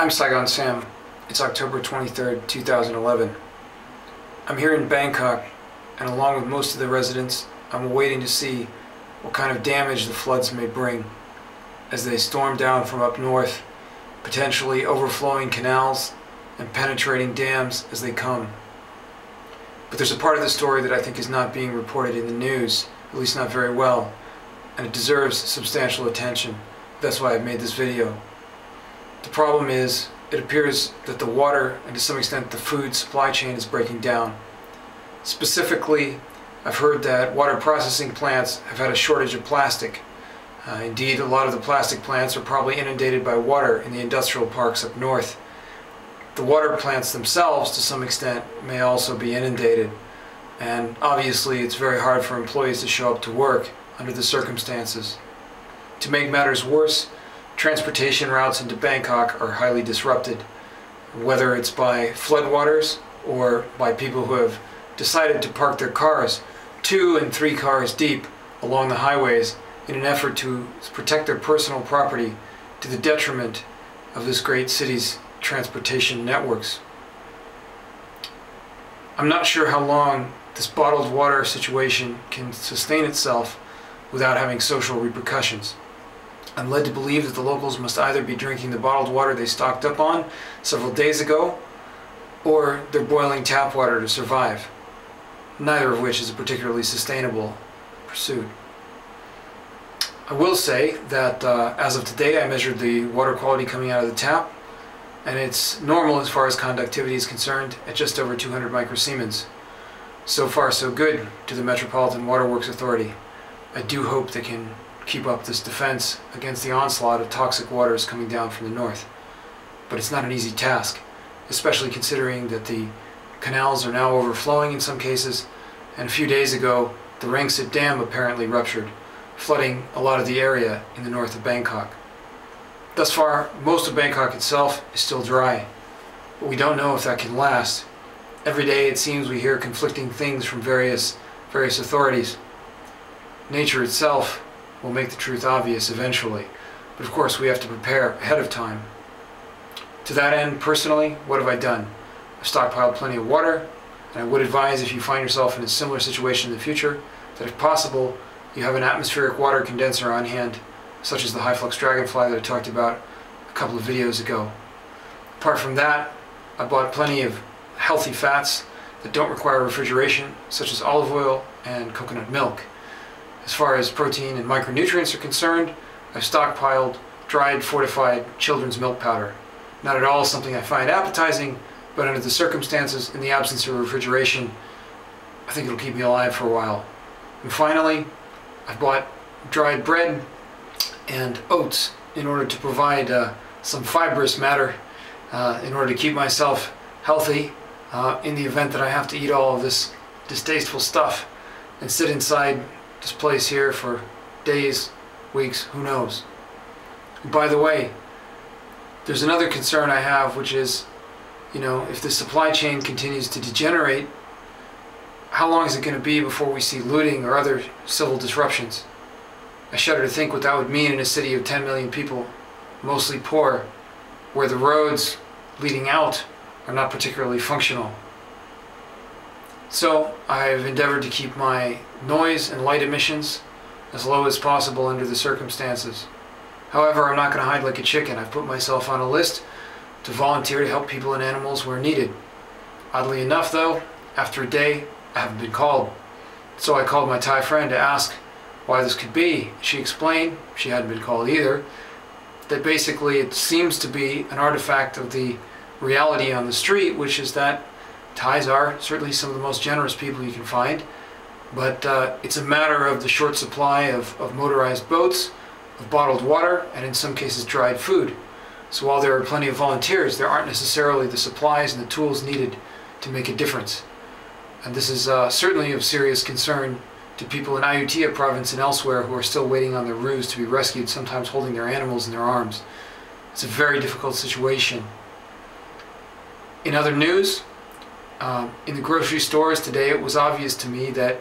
I'm Saigon Sam. It's October 23rd, 2011. I'm here in Bangkok, and along with most of the residents, I'm waiting to see what kind of damage the floods may bring as they storm down from up north, potentially overflowing canals and penetrating dams as they come. But there's a part of the story that I think is not being reported in the news, at least not very well, and it deserves substantial attention. That's why I've made this video. The problem is, it appears that the water and to some extent the food supply chain is breaking down. Specifically, I've heard that water processing plants have had a shortage of plastic. Uh, indeed, a lot of the plastic plants are probably inundated by water in the industrial parks up north. The water plants themselves, to some extent, may also be inundated. And obviously, it's very hard for employees to show up to work under the circumstances. To make matters worse, transportation routes into Bangkok are highly disrupted, whether it's by floodwaters or by people who have decided to park their cars two and three cars deep along the highways in an effort to protect their personal property to the detriment of this great city's transportation networks. I'm not sure how long this bottled water situation can sustain itself without having social repercussions. I'm led to believe that the locals must either be drinking the bottled water they stocked up on several days ago, or they're boiling tap water to survive, neither of which is a particularly sustainable pursuit. I will say that uh, as of today I measured the water quality coming out of the tap, and it's normal as far as conductivity is concerned at just over 200 microsiemens. So far so good to the Metropolitan Waterworks Authority. I do hope they can keep up this defense against the onslaught of toxic waters coming down from the north. But it's not an easy task, especially considering that the canals are now overflowing in some cases, and a few days ago the Rangsit Dam apparently ruptured, flooding a lot of the area in the north of Bangkok. Thus far, most of Bangkok itself is still dry, but we don't know if that can last. Every day it seems we hear conflicting things from various, various authorities. Nature itself will make the truth obvious eventually. But of course, we have to prepare ahead of time. To that end, personally, what have I done? I've stockpiled plenty of water, and I would advise if you find yourself in a similar situation in the future, that if possible, you have an atmospheric water condenser on hand, such as the Hyflux dragonfly that I talked about a couple of videos ago. Apart from that, I bought plenty of healthy fats that don't require refrigeration, such as olive oil and coconut milk. As far as protein and micronutrients are concerned, I've stockpiled dried fortified children's milk powder. Not at all something I find appetizing, but under the circumstances, in the absence of refrigeration, I think it'll keep me alive for a while. And finally, I've bought dried bread and oats in order to provide uh, some fibrous matter uh, in order to keep myself healthy uh, in the event that I have to eat all of this distasteful stuff and sit inside this place here for days, weeks, who knows. By the way, there's another concern I have, which is, you know, if the supply chain continues to degenerate, how long is it going to be before we see looting or other civil disruptions? I shudder to think what that would mean in a city of 10 million people, mostly poor, where the roads leading out are not particularly functional. So I've endeavored to keep my noise and light emissions as low as possible under the circumstances. However, I'm not going to hide like a chicken. I've put myself on a list to volunteer to help people and animals where needed. Oddly enough, though, after a day, I haven't been called. So I called my Thai friend to ask why this could be. She explained, she hadn't been called either, that basically it seems to be an artifact of the reality on the street, which is that Thais are certainly some of the most generous people you can find, but uh, it's a matter of the short supply of, of motorized boats, of bottled water, and in some cases dried food. So while there are plenty of volunteers, there aren't necessarily the supplies and the tools needed to make a difference. And this is uh, certainly of serious concern to people in Ayutthaya province and elsewhere who are still waiting on their roos to be rescued, sometimes holding their animals in their arms. It's a very difficult situation. In other news, um, in the grocery stores today, it was obvious to me that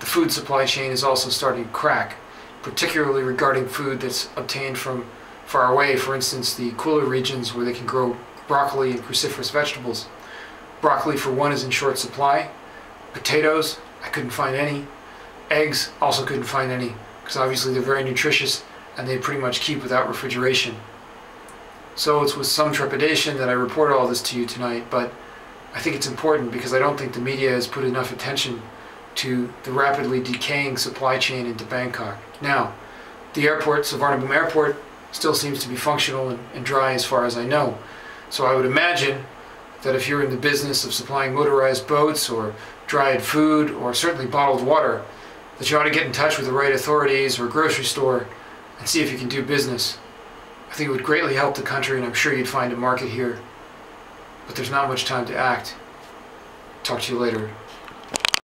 the food supply chain is also starting to crack, particularly regarding food that's obtained from far away, for instance, the cooler regions where they can grow broccoli and cruciferous vegetables. Broccoli, for one, is in short supply. Potatoes, I couldn't find any. Eggs, also couldn't find any, because obviously they're very nutritious and they pretty much keep without refrigeration. So it's with some trepidation that I report all this to you tonight, but I think it's important because I don't think the media has put enough attention to the rapidly decaying supply chain into Bangkok. Now, the airport, Suvarnabhumi Airport, still seems to be functional and, and dry as far as I know. So I would imagine that if you're in the business of supplying motorized boats or dried food or certainly bottled water, that you ought to get in touch with the right authorities or grocery store and see if you can do business. I think it would greatly help the country and I'm sure you'd find a market here. But there's not much time to act. Talk to you later.